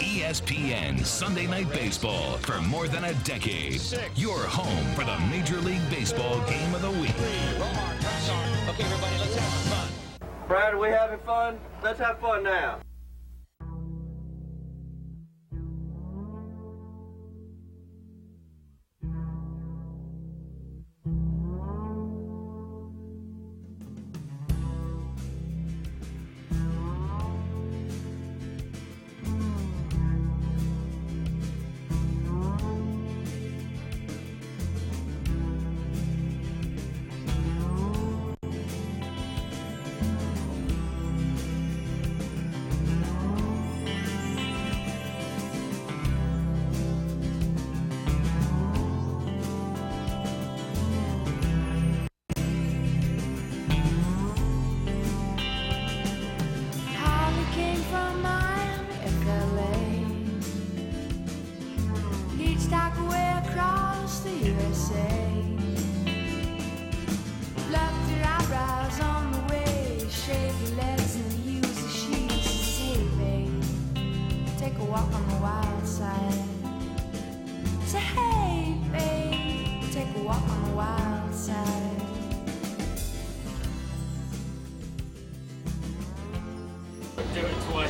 ESPN Sunday Night Baseball for more than a decade. Your home for the Major League Baseball game of the week. Romar. Okay, everybody, let's have some fun. Brad, are we having fun? Let's have fun now.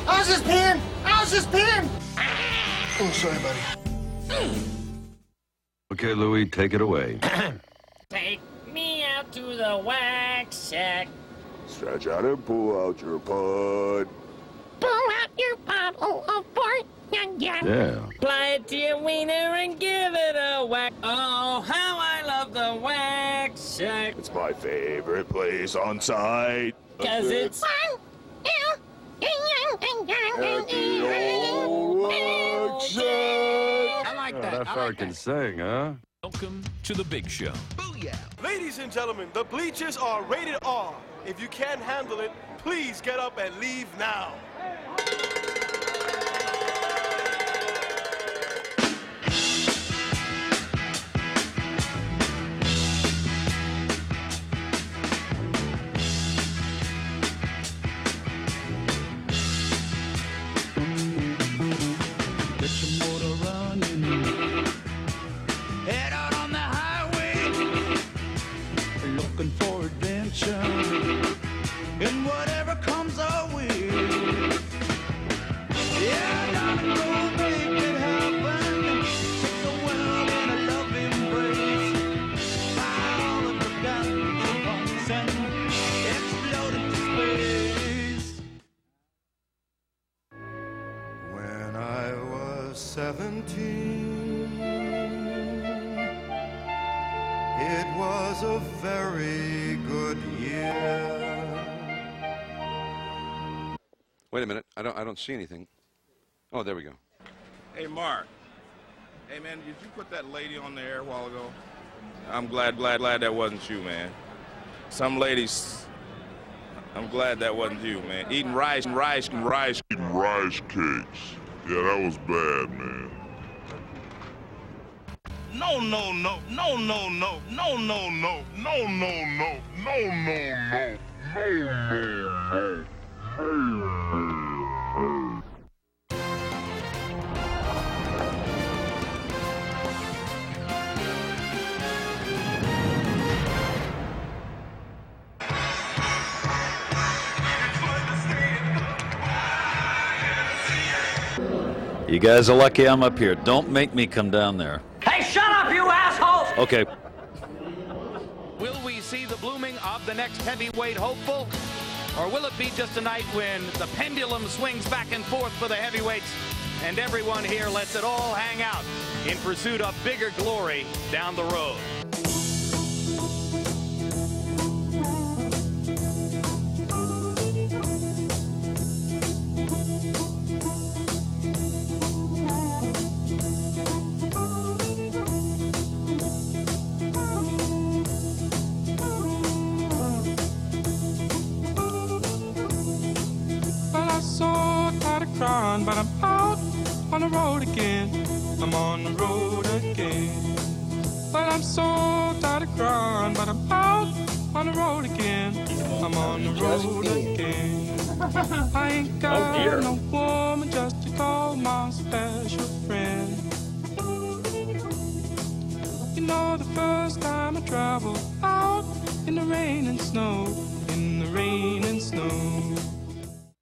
I was just peeing. I was just peeing. Oh, sorry, buddy. Okay, Louis, take it away. Take me out to the wax shack. Stretch out and pull out your pud. Pull out your bottle of port. Yeah. Yeah. Apply it to your wiener and give it a whack. Oh, how I love the wax shack. It's my favorite place on site. Cause it's like that. that I fella like can sing, huh? Welcome to the Big Show. Ladies and gentlemen, the bleachers are rated R. If you can't handle it, please get up and leave now. Was 17, it was a very good year. Wait a minute. I don't. I don't see anything. Oh, there we go. Hey, Mark. Hey, man, did you put that lady on the air a while ago? I'm glad, glad, glad that wasn't you, man. Some ladies. I'm glad that wasn't you, man. Eating rice and rice and rice. Eating rice cakes. Yeah, that was bad, man. No, no, no, no, no, no, no, no, no, no, no, no, no, no, no, no, no. You guys are lucky I'm up here. Don't make me come down there. Hey, shut up, you assholes! Okay. Will we see the blooming of the next heavyweight hopeful? Or will it be just a night when the pendulum swings back and forth for the heavyweights and everyone here lets it all hang out in pursuit of bigger glory down the road? so tired of crying, but I'm out on the road again. I'm on the road again. But I'm so tired of crying, but I'm out on the road again. I'm on the road again. I ain't oh, got oh no woman just to call my special friend. You know, the first time I traveled out in the rain and snow, in the rain and snow.